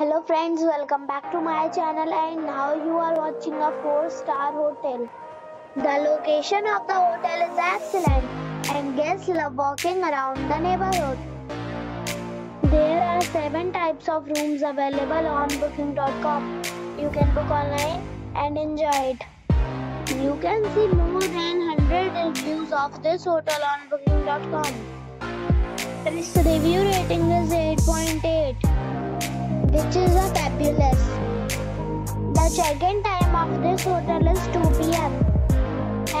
Hello friends, welcome back to my channel and now you are watching a 4 star hotel. The location of the hotel is excellent and guests love walking around the neighborhood. There are 7 types of rooms available on booking.com. You can book online and enjoy it. You can see more than 100 reviews of this hotel on booking.com. Its review rating is 8.8 which is a fabulous. The check-in time of this hotel is 2 p.m.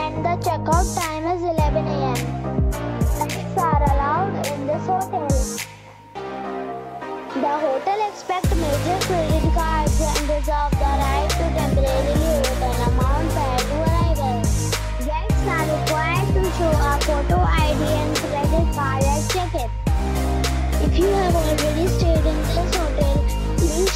and the checkout time is 11 a.m. Pets are allowed in this hotel. The hotel expects major credit cards